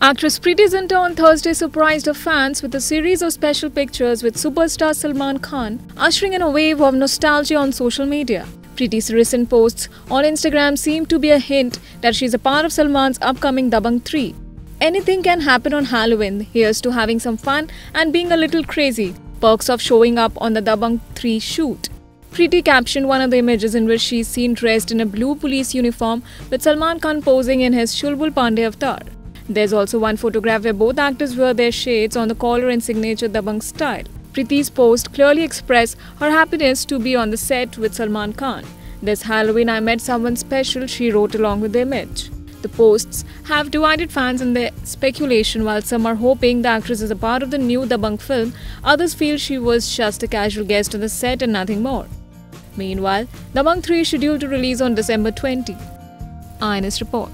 Actress Preity Zinta on Thursday surprised her fans with a series of special pictures with superstar Salman Khan, ushering in a wave of nostalgia on social media. Preity's recent posts on Instagram seem to be a hint that she's a part of Salman's upcoming Dabangg 3. Anything can happen on Halloween. Here's to having some fun and being a little crazy. Perks of showing up on the Dabangg 3 shoot. Preity captioned one of the images in which she's seen dressed in a blue police uniform with Salman Khan posing in his Chulbul Pandey avatar. There's also one photograph where both actors wear their shades on the collar and signature Dabangg style. Preity's post clearly expressed her happiness to be on the set with Salman Khan. This Halloween I met someone special, she wrote along with the image. The posts have divided fans in their speculation while some are hoping the actress is a part of the new Dabangg film, others feel she was just a casual guest on the set and nothing more. Meanwhile, Dabangg 3 is scheduled to release on December 20. IANS report.